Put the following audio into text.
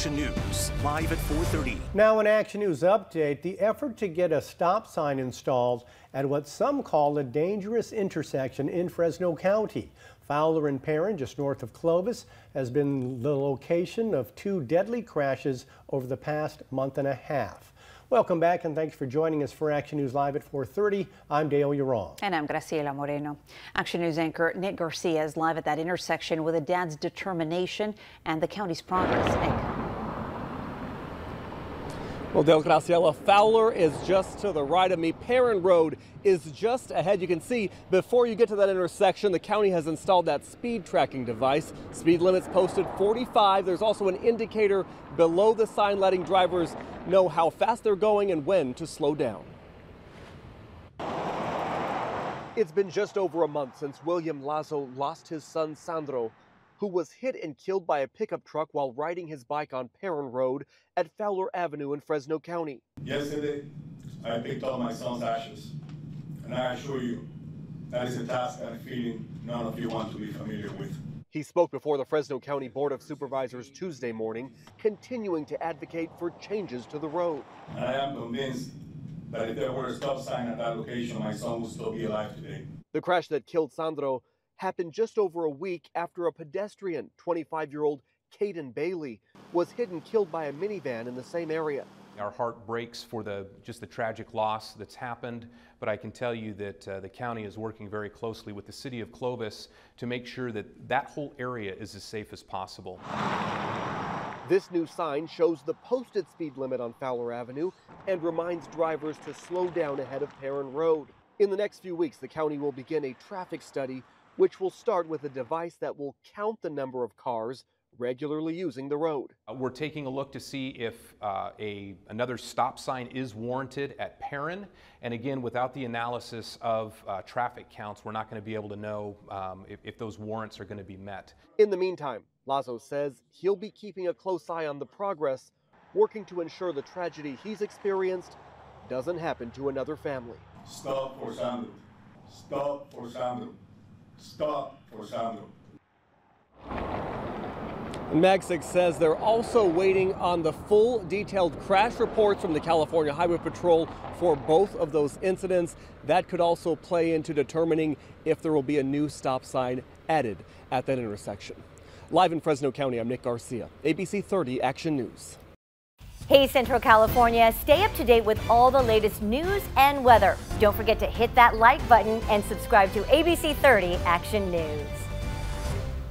Action News, live at 4:30. Now an Action News update, the effort to get a stop sign installed at what some call a dangerous intersection in Fresno County. Fowler and Perrin, just north of Clovis, has been the location of two deadly crashes over the past month and a half. Welcome back and thanks for joining us for Action News Live at 4.30. I'm Dale Yurong. And I'm Graciela Moreno. Action News anchor Nick Garcia is live at that intersection with a dad's determination and the county's progress. Nick. Well, Dale Graciela, Fowler is just to the right of me. Perrin Road is just ahead. You can see before you get to that intersection, the county has installed that speed tracking device. Speed limits posted 45. There's also an indicator below the sign letting drivers know how fast they're going and when to slow down. It's been just over a month since William Lazo lost his son Sandro who was hit and killed by a pickup truck while riding his bike on Perrin Road at Fowler Avenue in Fresno County. Yesterday, I picked up my son's ashes, and I assure you, that is a task and a feeling none of you want to be familiar with. He spoke before the Fresno County Board of Supervisors Tuesday morning, continuing to advocate for changes to the road. And I am convinced that if there were a stop sign at that location, my son would still be alive today. The crash that killed Sandro happened just over a week after a pedestrian, 25 year old Caden Bailey, was hit and killed by a minivan in the same area. Our heart breaks for the just the tragic loss that's happened, but I can tell you that uh, the county is working very closely with the city of Clovis to make sure that that whole area is as safe as possible. This new sign shows the posted speed limit on Fowler Avenue and reminds drivers to slow down ahead of Perrin Road. In the next few weeks, the county will begin a traffic study which will start with a device that will count the number of cars regularly using the road. Uh, we're taking a look to see if uh, a, another stop sign is warranted at Perrin. And again, without the analysis of uh, traffic counts, we're not going to be able to know um, if, if those warrants are going to be met. In the meantime, Lazo says he'll be keeping a close eye on the progress, working to ensure the tragedy he's experienced doesn't happen to another family. Stop for Sandro. Stop for Sandro. Stop for Sandro. Magsig says they're also waiting on the full detailed crash reports from the California Highway Patrol for both of those incidents. That could also play into determining if there will be a new stop sign added at that intersection. Live in Fresno County, I'm Nick Garcia, ABC 30 Action News. Hey Central California, stay up to date with all the latest news and weather. Don't forget to hit that like button and subscribe to ABC 30 Action News.